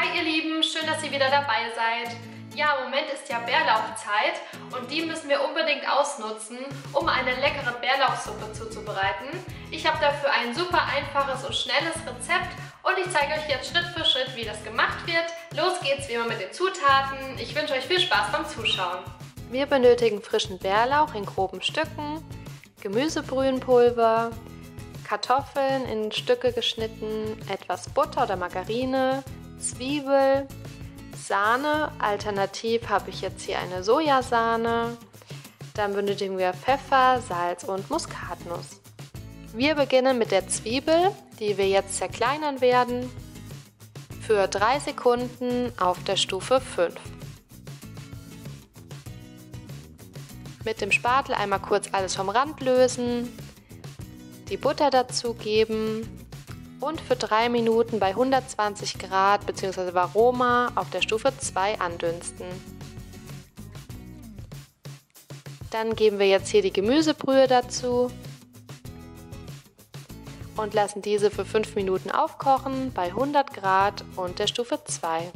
Hi ihr Lieben, schön, dass ihr wieder dabei seid. Ja, im Moment ist ja Bärlauchzeit und die müssen wir unbedingt ausnutzen, um eine leckere Bärlauchsuppe zuzubereiten. Ich habe dafür ein super einfaches und schnelles Rezept und ich zeige euch jetzt Schritt für Schritt, wie das gemacht wird. Los geht's wie immer mit den Zutaten. Ich wünsche euch viel Spaß beim Zuschauen. Wir benötigen frischen Bärlauch in groben Stücken, Gemüsebrühenpulver, Kartoffeln in Stücke geschnitten, etwas Butter oder Margarine, Zwiebel, Sahne. Alternativ habe ich jetzt hier eine Sojasahne. Dann benötigen wir Pfeffer, Salz und Muskatnuss. Wir beginnen mit der Zwiebel, die wir jetzt zerkleinern werden, für 3 Sekunden auf der Stufe 5. Mit dem Spatel einmal kurz alles vom Rand lösen, die Butter dazugeben und für 3 Minuten bei 120 Grad bzw. Varoma auf der Stufe 2 andünsten. Dann geben wir jetzt hier die Gemüsebrühe dazu und lassen diese für 5 Minuten aufkochen bei 100 Grad und der Stufe 2.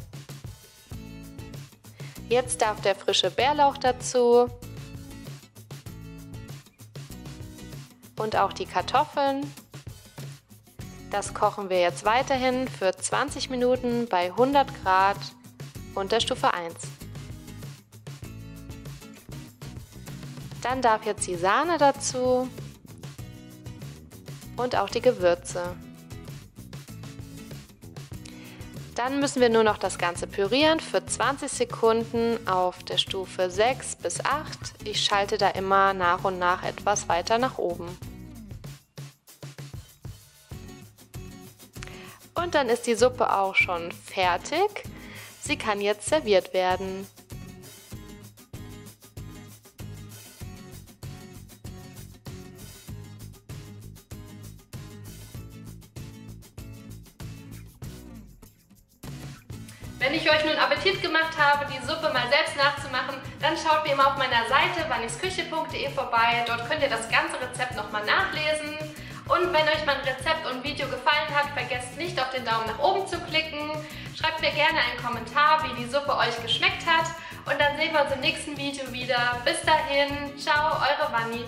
Jetzt darf der frische Bärlauch dazu und auch die Kartoffeln das kochen wir jetzt weiterhin für 20 Minuten bei 100 Grad unter Stufe 1. Dann darf jetzt die Sahne dazu und auch die Gewürze. Dann müssen wir nur noch das Ganze pürieren für 20 Sekunden auf der Stufe 6 bis 8. Ich schalte da immer nach und nach etwas weiter nach oben. Und dann ist die Suppe auch schon fertig. Sie kann jetzt serviert werden. Wenn ich euch nun Appetit gemacht habe, die Suppe mal selbst nachzumachen, dann schaut wie immer auf meiner Seite wannisküche.de vorbei. Dort könnt ihr das ganze Rezept nochmal nachlesen. Und wenn euch mein Rezept und Video gefallen nicht auf den Daumen nach oben zu klicken. Schreibt mir gerne einen Kommentar, wie die Suppe euch geschmeckt hat. Und dann sehen wir uns im nächsten Video wieder. Bis dahin, ciao, eure Wanni.